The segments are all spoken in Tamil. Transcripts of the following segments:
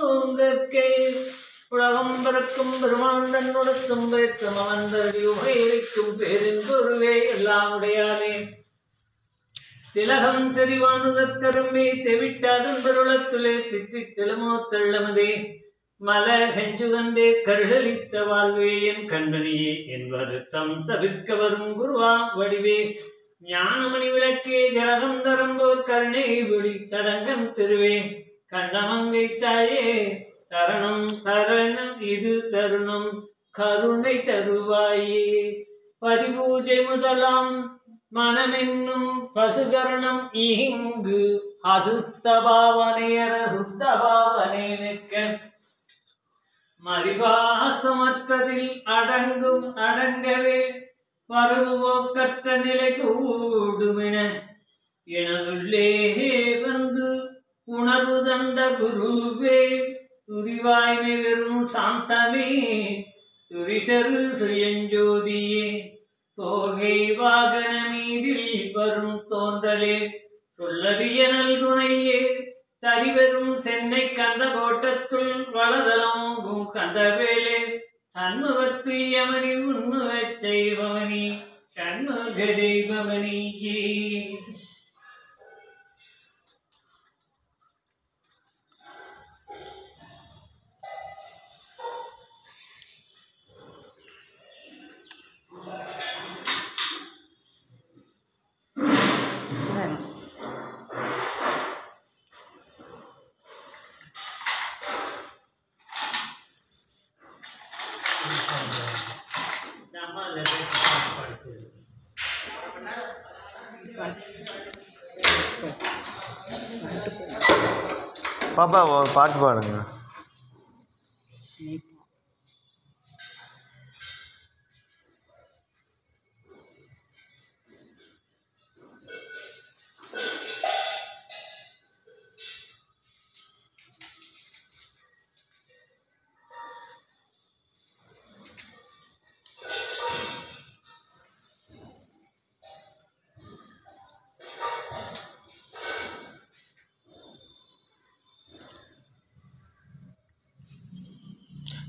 பூங்கற்கே உலகம் பிறக்கும் பெருமான் தன்னுடத்தும் வைத்தும் பேரின் குருவே எல்லாம் உடையானே. திலகம் தெரிவானுதற்கரும்பே தெவிட்டாதன் பெருளத்துளே தித்தி தெலுமோ தள்ளமதே. மல கெஞ்சுகந்தே கருளளித்த வாழ்வே என் கண்டனியே என் வருத்தம் தவிர்க்க வரும் குருவா வடிவே. ஞானமணி விளக்கே ஜலகம் தரும்போர் கருணை விழி தடங்கம் திருவே. கண்ணமம் வைத்தாயே தரணம் தரணம் இது தருணம். கருணை தருவாயே. பரிபூஜை முதலாம் மனமென்னும் பசுகரணம் இங்கு அசுத்த பாவனையர சுத்த பாவனை நிற்க. மறிபாசமற்றதில் அடங்கும் அடங்கவே வரவுவோக்கற்ற நிலை கூடுமென. எனதுள்ளே வந்து உணர்வு தந்த குருவே துதிவாய்மை வெறும் சாந்தமே துரிசரு சுயஞ்சோதியே. தோகை வாகன மீதில் வரும் தோன்றலே சொல்லறிய நல்குணையே தரிவரும் சென்னை கந்த கோட்டத்துள் வளதலமோங்கும் கந்தவேலே சண்முகத்து யமனி உண்முகச் செய்பவனி சண்முக தெய்வமணியே பாப்பா பாட்டு பாடுங்க.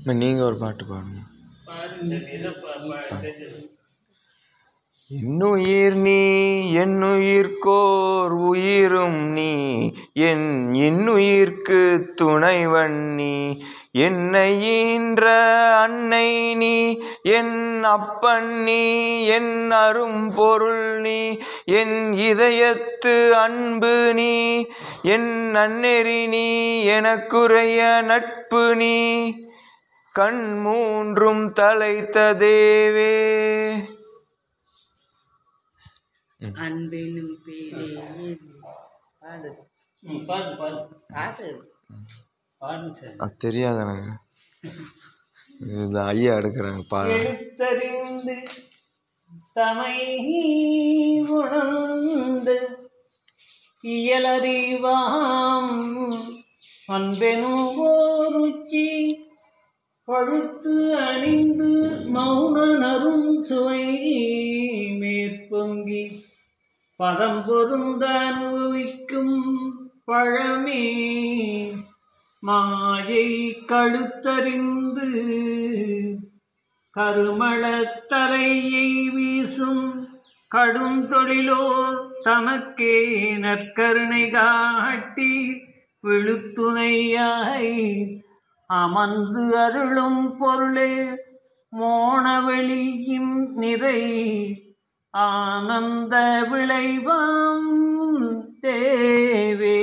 இப்போ நீங்கள் ஒரு பாட்டு பாடுங்க. இன்னுயிர் என்னுயிர் நீ என்னுயிர்கோர் உயிரும் நீ என் இன்னுயிர்க்கு துணைவன் நீ என்னை ஈன்ற அன்னை நீ என் அப்பன் நீ என் அரும்பொருள் நீ என் இதயத்து அன்பு நீ என் நன்னெறி நீ எனக்குறைய நட்பு நீ. கண் மூன்றும் தலைத்த தேவே. அன்பினும் பீடியில் பாடு. ம், பாடு பாடு. பாடு. பாடுங்க சார் அது தெரியாது எனக்கு இது ஐயா எடுக்கிறாங்க பாடு எழுத்தறிந்து தமை உணர்ந்து இயலறிவாம் அன்பெனும் ஓருச்சி பழுத்து அணிந்து மௌன நரும் சுவை மேற்பொங்கி பதம் பொருந்த அனுபவிக்கும் பழமே. மாயை கழுத்தறிந்து கருமளத் தலையை வீசும் கடும் தொழிலோர் தமக்கே நற்கருணை காட்டி விழுத்துணையாய் அமர்ந்து அருளும் பொருளே மோனவெளியும் நிறை. ஆனந்த விளைவாம் தேவே.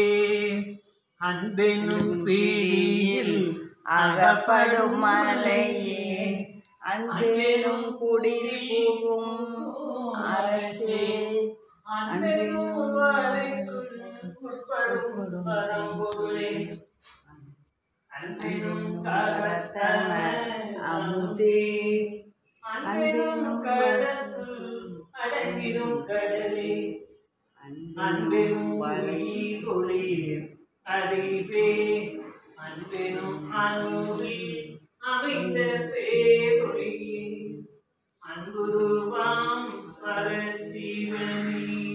அன்பெனும் பீடியில் அகப்படும் மலையே அன்பேனும் குடில் போகும் அரசே. அன்பெனும் வரைக்குள் உட்படும் பரம்பொருளே அன்பெனும் கரத்தன அமுதே. அன்பெனும் கடத்துள் அடங்கிடும் கடலே. அன்பெனும் உயிர் ஒளிர் அறிவே. அன்பெனும் அணுவில் அமைந்த பேரொழியே. அன்புருவாம் பரஜீவனே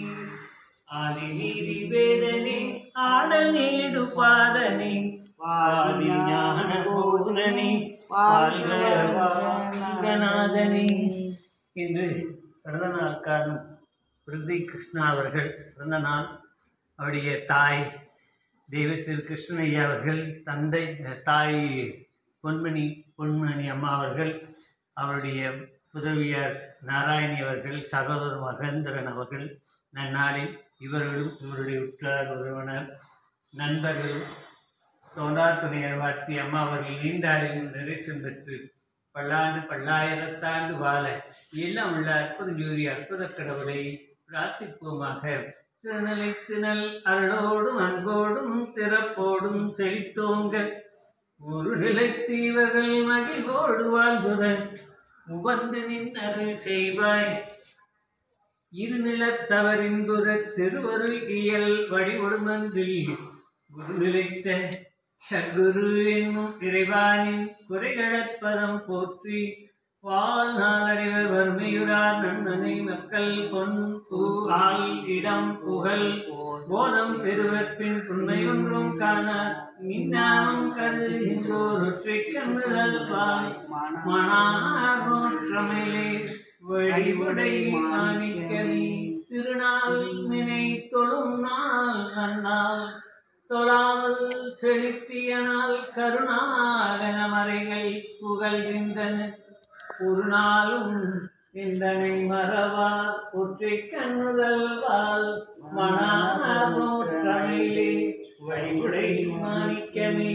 ஆதிநீதி வேதனே ஆடல் நீடு பாதனே. ஆதி போதனி இன்று பிறந்த நாள் காணும் கிருஷ்ணா அவர்கள். பிறந்த நாள் அவருடைய தாய் தெய்வத்தில் கிருஷ்ணய்யா அவர்கள் தந்தை தாய் பொன்மணி பொன்மணி அம்மா அவர்கள் அவருடைய உதவியார் நாராயணி அவர்கள் சகோதரர் மகேந்திரன் அவர்கள் நன்னாளில் இவர்களும் இவருடைய உற்றார் உறவினர் நண்பர்கள் தோன்றார் துணையர் வாத்தி அம்மா அவர்கள் நீண்டாரின் நிறைச்சம் பெற்று பல்லாண்டு பல்லாயிரத்தாண்டு வாழ எல்லாம் உள்ள அற்புத ஜோதி அற்புத கடவுளை பிரார்த்திப்போமாக. திருநிலைத்தினல் அருளோடும் அன்போடும் திறப்போடும் செழித்தோங்க ஒரு நிலைத்து இவர்கள் மகிழ்வோடு வாழ்வுடன் உவந்து நின் அருள் செய்வாய் இருநிலத்தவரின்புற திருவருள் இயல் வழிபடுமன்றில் குரு நிலைத்த குரு என்னும் இறைவானின் குறைகளற்பதம் போற்றி வாழ்நாள் அடைவர் வறுமையுறார் நன்னனை மக்கள் பொன் பூ ஆள் இடம் புகழ் போதம் பெறுவர் பின் உண்மை ஒன்றும் காணார். மின்னாமம் கருதுகின்றோர் ஒற்றை கண்ணுதல் பால் மணாற்றமையிலே வழிபடை மாணிக்கவி திருநாள் நினை தொழும் நாள் நன்னாள். தொழாமல் செலுத்தியனால் கருணாகன மறைகள் புகழ்கின்றன. ஒரு நாளும் இந்தனை மறவா ஒற்றை கண்ணுதல் வாழ் மணாற்றமையிலே வழிபடை மாணிக்கமே.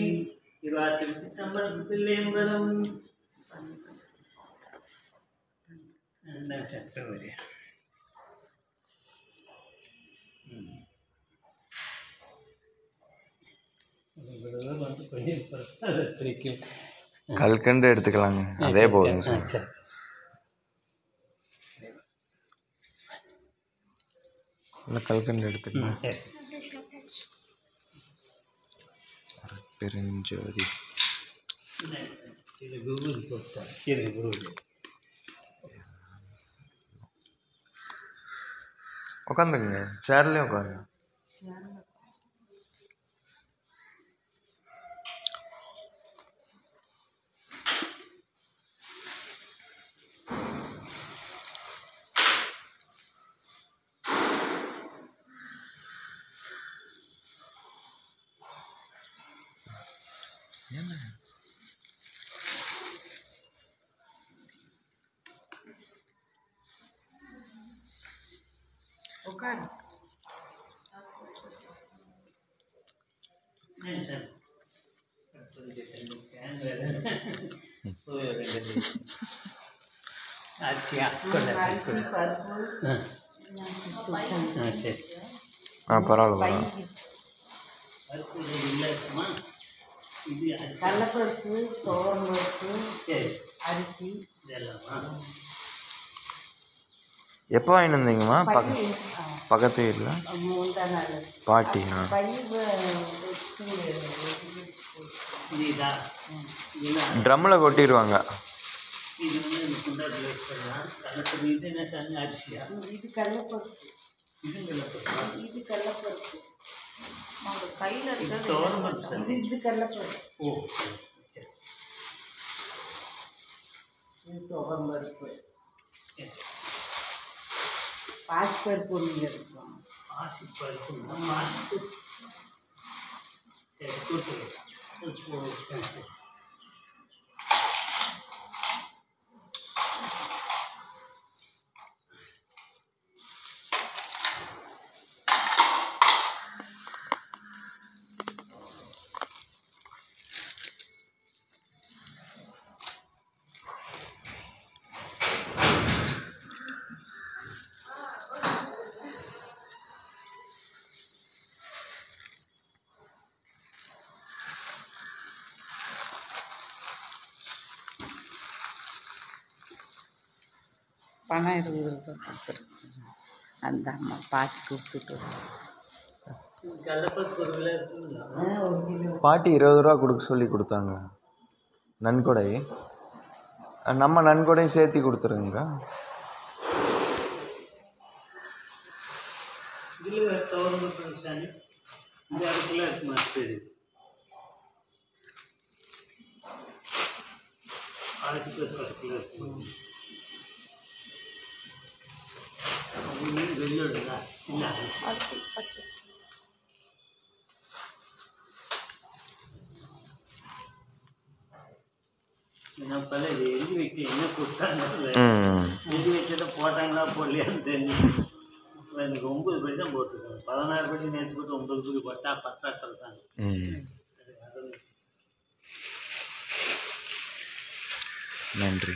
இவாத்திற்கு சம்பளத்தில் என்பதும். சட்டம் வரையா கல்கண்டு எடுத்துக்கலாங்க. அதே போதுங்க சார். இல்லை கல்கண்டு எடுத்துக்கலாம் பெருஞ்சோதி இது கூகுள் போட்டா இது கூகுள் உட்காந்துக்குங்க சேர்லேயே உட்காருங்க உட்காரு ஏன் சார் ஆச்சியா அரிசி பருப்பு ஆ சரி ஆ பரவாயில்ல பரவாயில்ல கடலைப்பருப்பு துவரம் பருப்பு சரி. அரிசி. இதெல்லாமா எப்போ வாங்கிட்டு வந்தீங்கம்மா? பக்க பக்கத்து வீட்டில் பாட்டி ஆ. ட்ரம்மில் கொட்டிடுவாங்க. இது கடலப்பருப்பு? இது கடலைப்பருப்பு. கடலைப்பருப்பு கையில் சார். இது கடலைப்பருப்பு ஓ. இது துவரம் பருப்பு சரி. பாசி பருப்பு ஒன்று இருக்கும் பாசிப்பருப்பு சரி பணம் இருபது கொடுத்துருக்கு அந்த அம்மா பாட்டி கொடுத்துட்டு பாட்டி இருபது ரூபா கொடுக்க சொல்லி கொடுத்தாங்க. நன்கொடை. நம்ம நன்கொடையும் சேர்த்து கொடுத்துருங்க. ஆசிபஸ் பக்கத்தில் அரிசி பச்சை என்ன வைக்க என்ன கொடுத்தாங்க ம் எழுதி வச்சதை போட்டாங்களா போடலையான்னு தெரிஞ்சு எனக்கு ஒன்பது படி தான் போட்டிருக்காங்க பதினாறு படி நேற்று போட்டு ஒம்பது படி போட்டா பத்தா சொல்லிட்டாங்க நன்றி